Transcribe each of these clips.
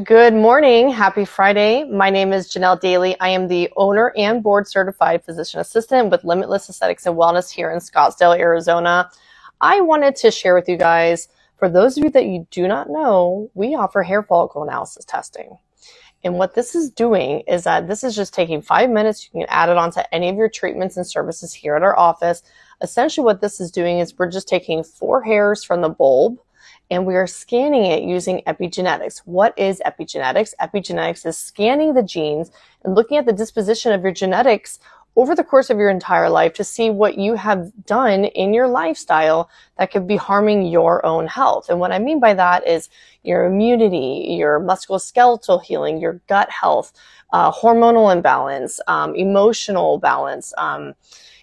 Good morning. Happy Friday. My name is Jennelle Daly. I am the owner and board certified physician assistant with Limitless Aesthetics and Wellness here in Scottsdale, Arizona. I wanted to share with you guys, for those of you that you do not know, we offer hair follicle analysis testing. And what this is doing is that this is just taking five minutes. You can add it onto any of your treatments and services here at our office. Essentially, what this is doing is we're just taking four hairs from the bulb and we are scanning it using epigenetics. What is epigenetics? Epigenetics is scanning the genes and looking at the disposition of your genetics over the course of your entire life to see what you have done in your lifestyle that could be harming your own health. And what I mean by that is your immunity, your musculoskeletal healing, your gut health, uh, hormonal imbalance, um, emotional balance, um,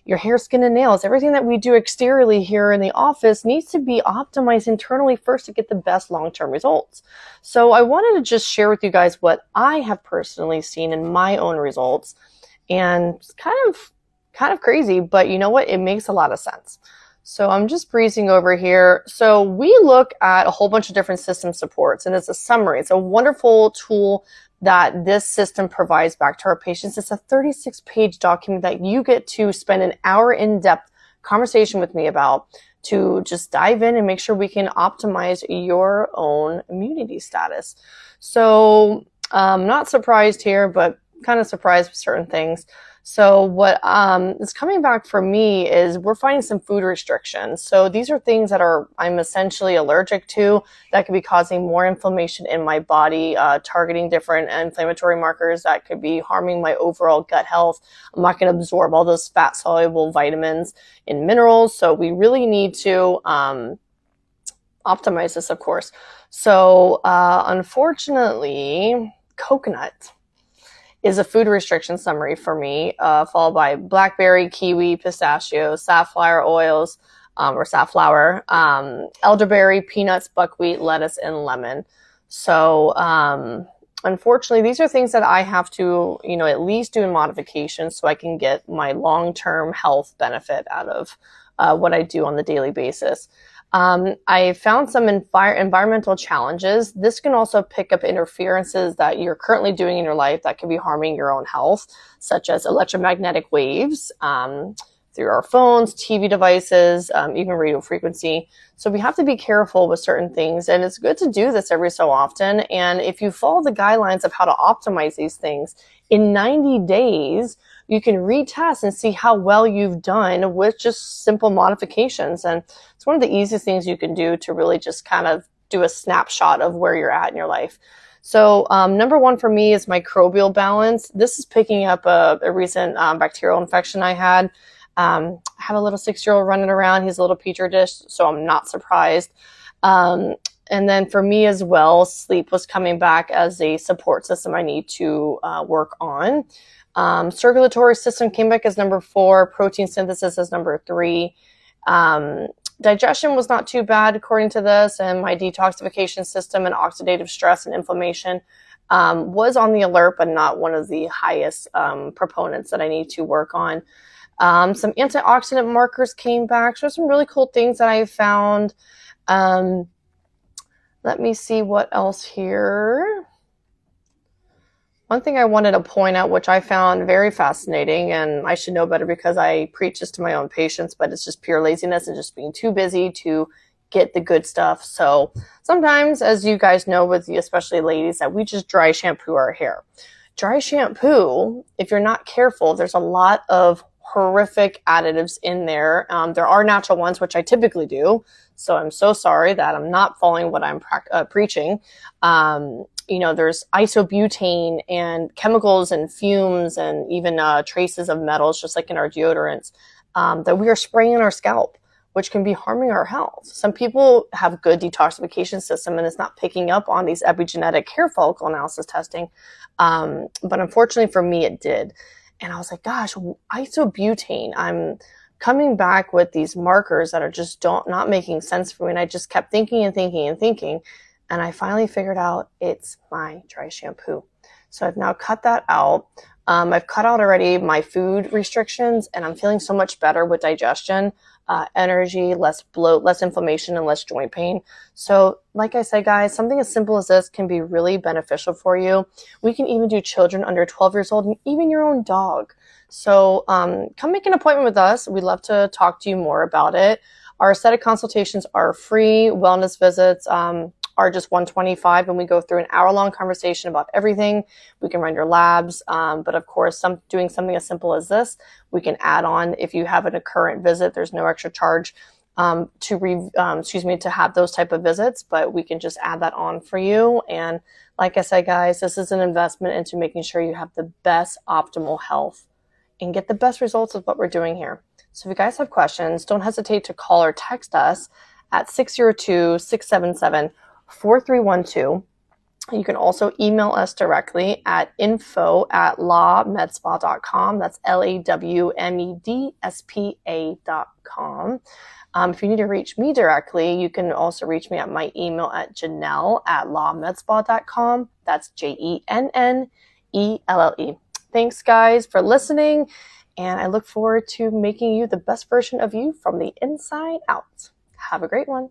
your hair, skin, and nails, everything that we do exteriorly here in the office needs to be optimized internally first to get the best long term results. So I wanted to just share with you guys what I have personally seen in my own results and it's kind of kind of crazy, but you know what? It makes a lot of sense. So I'm just breezing over here. So we look at a whole bunch of different system supports and it's a summary. It's a wonderful tool that this system provides back to our patients. It's a 36 page document that you get to spend an hour in depth conversation with me about to just dive in and make sure we can optimize your own immunity status. So I'm um, not surprised here, but kind of surprised with certain things. So what um, is coming back for me is we're finding some food restrictions. So these are things that are I'm essentially allergic to that could be causing more inflammation in my body, uh, targeting different inflammatory markers that could be harming my overall gut health. I'm not going to absorb all those fat soluble vitamins and minerals. So we really need to um, optimize this, of course. So uh, unfortunately, coconut is a food restriction summary for me, uh, followed by blackberry, kiwi, pistachio, safflower oils, um, or safflower, um, elderberry, peanuts, buckwheat, lettuce, and lemon. So, um, unfortunately, these are things that I have to, you know, at least do in modifications so I can get my long term health benefit out of uh, what I do on the daily basis. Um, I found some envir- environmental challenges. This can also pick up interferences that you're currently doing in your life that can be harming your own health, such as electromagnetic waves um, through our phones, TV devices, um, even radio frequency. So we have to be careful with certain things, and it's good to do this every so often. And if you follow the guidelines of how to optimize these things in 90 days, you can retest and see how well you've done with just simple modifications. And it's one of the easiest things you can do to really just kind of do a snapshot of where you're at in your life. So, um, number one for me is microbial balance. This is picking up a, a recent um, bacterial infection I had. Um, I had a little six year old running around. He's a little petri dish, so I'm not surprised. Um, and then for me as well, sleep was coming back as a support system I need to uh, work on. Um, circulatory system came back as number four, protein synthesis as number three. Um, digestion was not too bad according to this, and my detoxification system and oxidative stress and inflammation um, was on the alert, but not one of the highest um, proponents that I need to work on. Um, some antioxidant markers came back. So some really cool things that I found. Um, let me see what else here. One thing I wanted to point out, which I found very fascinating, and I should know better because I preach this to my own patients, but it's just pure laziness and just being too busy to get the good stuff. So sometimes, as you guys know, with especially ladies, that we just dry shampoo our hair. Dry shampoo, if you're not careful, there's a lot of horrific additives in there. Um, there are natural ones, which I typically do. So I'm so sorry that I'm not following what I'm uh, preaching. Um, you know, there's isobutane and chemicals and fumes and even uh, traces of metals, just like in our deodorants, um, that we are spraying in our scalp, which can be harming our health. Some people have good detoxification system and it's not picking up on these epigenetic hair follicle analysis testing. Um, but unfortunately for me, it did. And I was like, gosh, isobutane, I'm coming back with these markers that are just don't not making sense for me. And I just kept thinking and thinking and thinking. And I finally figured out it's my dry shampoo. So I've now cut that out. Um, I've cut out already my food restrictions and I'm feeling so much better with digestion. Uh, energy, less bloat, less inflammation, and less joint pain. So, like I said, guys, something as simple as this can be really beneficial for you. We can even do children under 12 years old and even your own dog. So, um, come make an appointment with us. We'd love to talk to you more about it. Our aesthetic consultations are free. Wellness visits um, are just 125 and we go through an hour long conversation about everything. We can run your labs. Um, but of course, some doing something as simple as this, we can add on if you have an current visit, there's no extra charge. Um, to re, um, excuse me, to have those type of visits, but we can just add that on for you. And like I said, guys, this is an investment into making sure you have the best optimal health and get the best results of what we're doing here. So if you guys have questions, don't hesitate to call or text us at 602 677 4312. You can also email us directly at info at lawmedspa.com. That's L A W M E D S P A.com. Um, if you need to reach me directly, you can also reach me at my email at Jennelle at lawmedspa.com. That's J E N N E L L E. Thanks, guys, for listening. And I look forward to making you the best version of you from the inside out. Have a great one.